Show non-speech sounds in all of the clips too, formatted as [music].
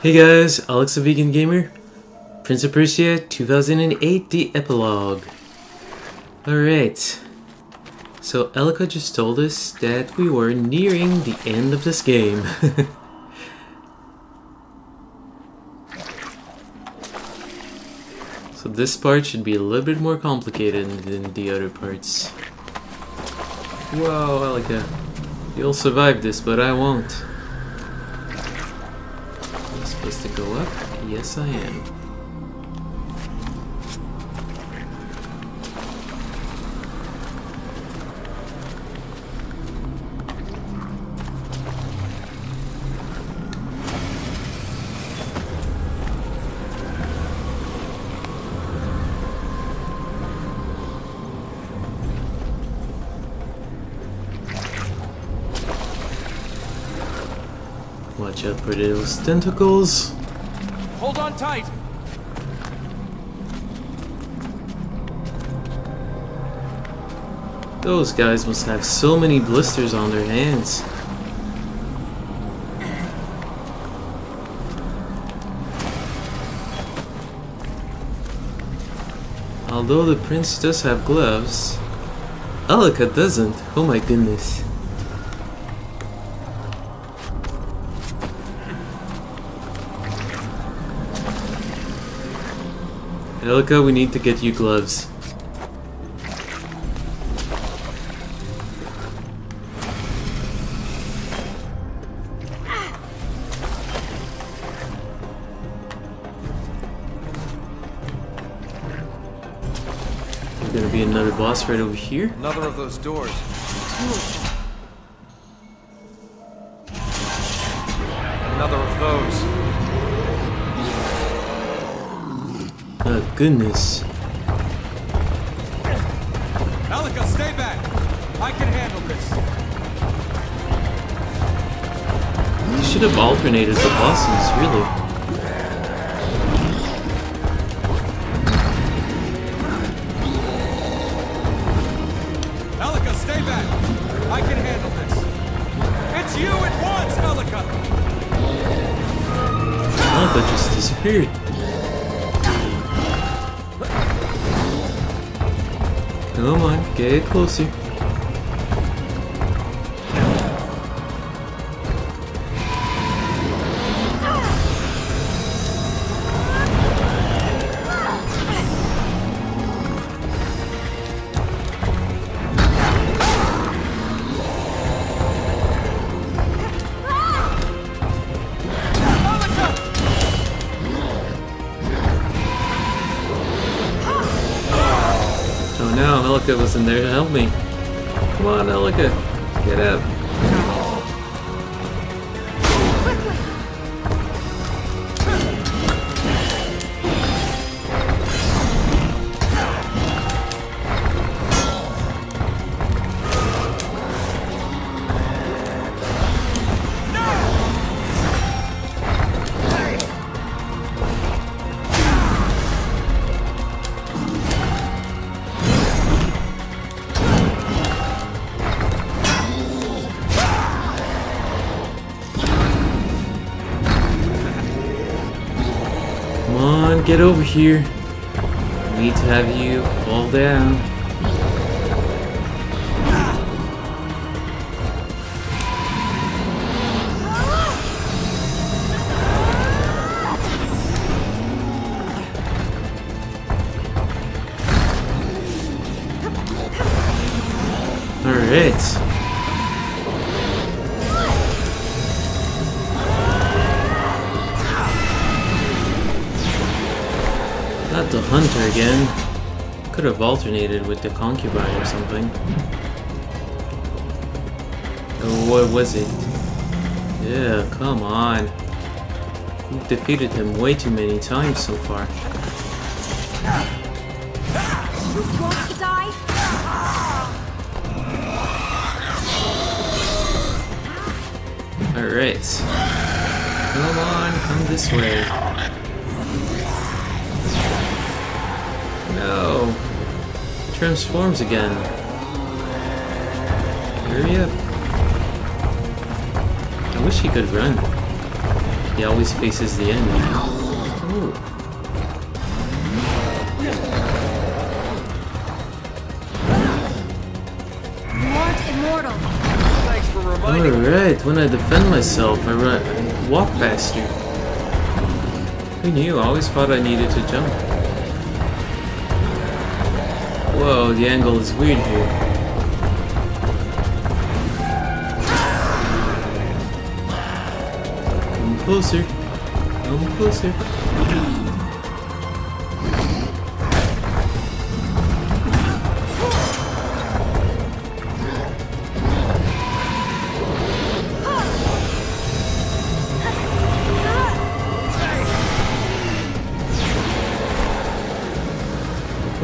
Hey guys, Alex the Vegan Gaymer, Prince of Persia 2008 The Epilogue. Alright, so Elika just told us that we were nearing the end of this game. [laughs] so this part should be a little bit more complicated than the other parts. Whoa, Elika, you'll survive this, but I won't to go up? Yes, I am. For those tentacles. Hold on tight. Those guys must have so many blisters on their hands. Although the prince does have gloves, Elika doesn't. Oh my goodness. Elika, we need to get you gloves. There's gonna be another boss right over here. Another of those doors. Goodness. Elika, stay back. I can handle this. You should have alternated the bosses, really. Elika, stay back. I can handle this. It's you at once, Elika, Come on, get closer. Elika was in there to help me. Come on, Elika, get up. Get over here. I need to have you fall down. Alright. Not the hunter again. Could have alternated with the concubine or something. Or what was it? Yeah, come on. We've defeated him way too many times so far. Who wants to die? Alright. Come on, come this way. No. Transforms again. Hurry up. I wish he could run. He always faces the enemy. Ooh. You aren't immortal. Thanks for reminding me. Alright, when I defend myself, I, run, I walk faster. Who knew? I always thought I needed to jump. Whoa, the angle is weird here. Come closer. Come closer.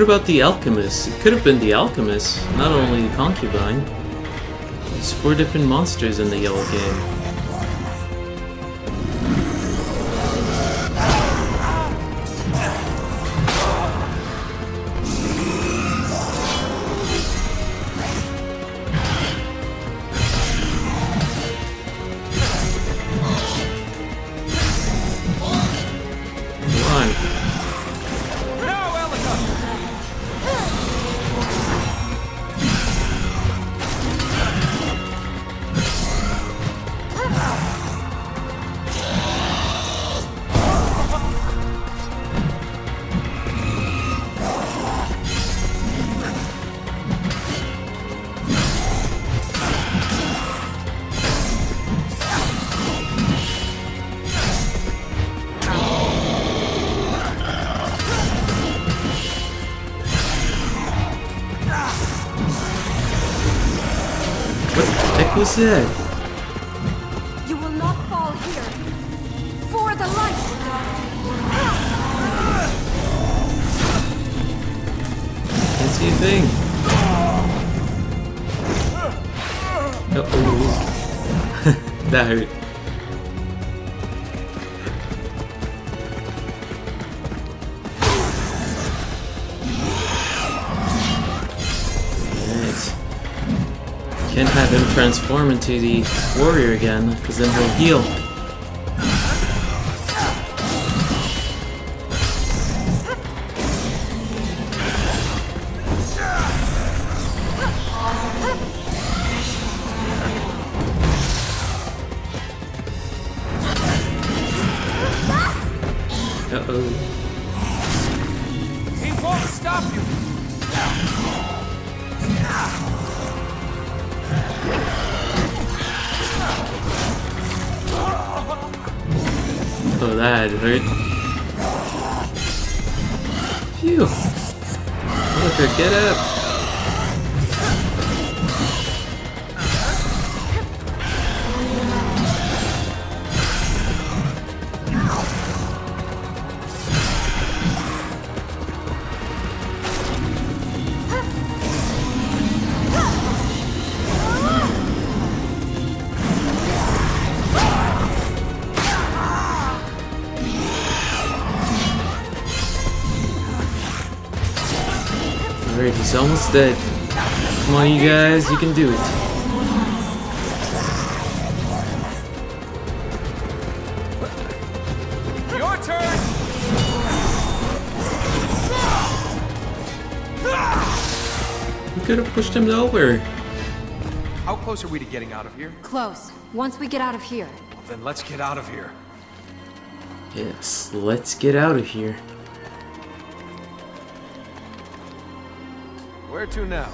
What about the alchemist? It could have been the alchemist, not only the concubine. There's four different monsters in the yellow game. What the heck was that? You will not fall here. For the light. Can't see a thing. Uh-oh. [laughs] that hurt. Can't have him transform into the warrior again, because then he'll heal. Uh-oh. He won't stop you! That hurt. Phew. Look, get up. Alright, he's almost dead. Come on, you guys, you can do it. Your turn! We could have pushed him over. How close are we to getting out of here? Close. Once we get out of here. Well, then let's get out of here. Yes, let's get out of here. Where to now?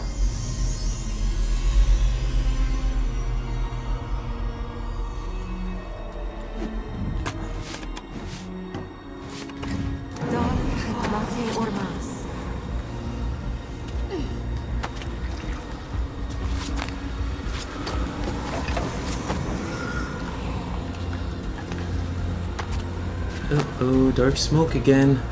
Dark smoke again.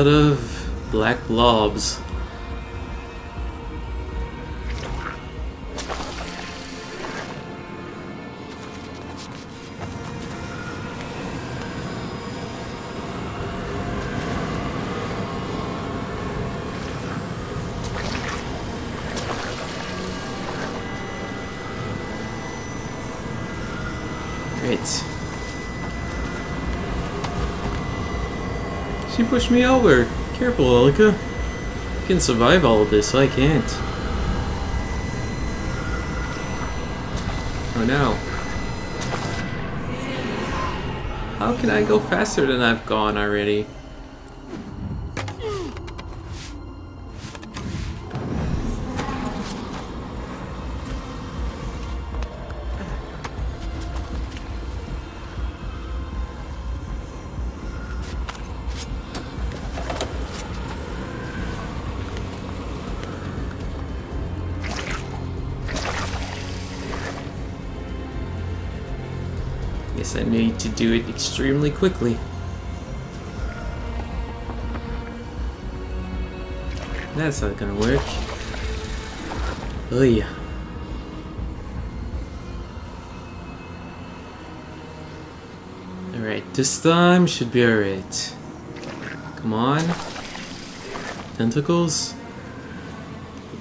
Lot of black blobs. Pushed me over. Careful, Elika. You can survive all of this, I can't. Oh no. How can I go faster than I've gone already? Guess I need to do it extremely quickly. That's not gonna work. Oh yeah. Alright, this time should be alright. Come on. Tentacles.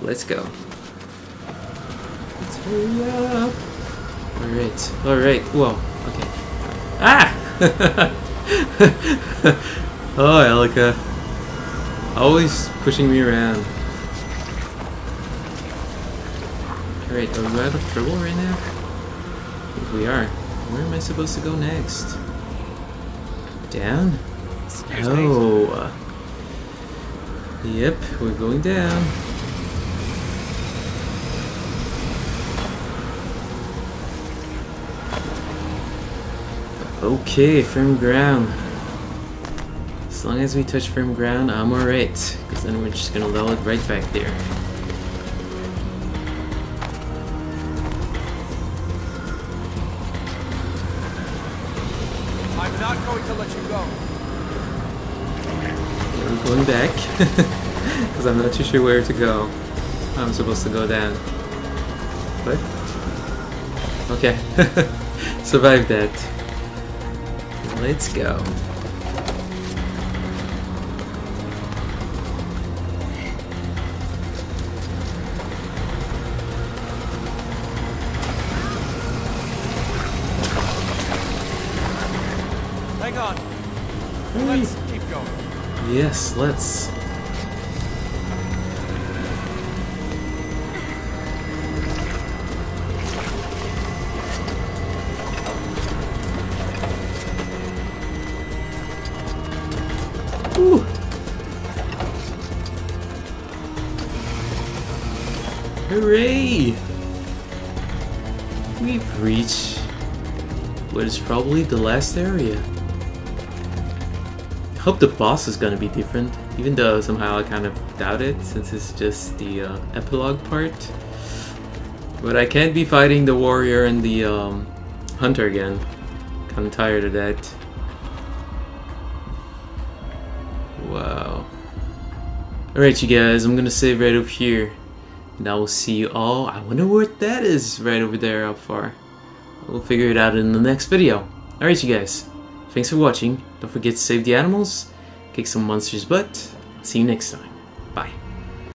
Let's go. Let's hurry up. Alright, alright, whoa. Ah! [laughs] oh, Elika. Always pushing me around. Alright, are we out of trouble right now? I think we are. Where am I supposed to go next? Down? Oh. Yep, we're going down. Okay, firm ground. As long as we touch firm ground, I'm alright. Because then we're just gonna level it right back there. I'm not going to let you go. We're going back. [laughs] Because I'm not too sure where to go. I'm supposed to go down. What? Okay. [laughs] Survived that. Let's go. Hang on. Let's keep going. Yes, let's. Hooray! We've reached what is probably the last area. I hope the boss is gonna be different, even though somehow I kind of doubt it since it's just the uh, epilogue part. But I can't be fighting the warrior and the um, hunter again. Kinda tired of that. Wow. Alright you guys, I'm gonna save right over here. And I will see you all. I wonder what that is right over there up far. We'll figure it out in the next video. Alright you guys, thanks for watching. Don't forget to save the animals, kick some monsters butt. See you next time.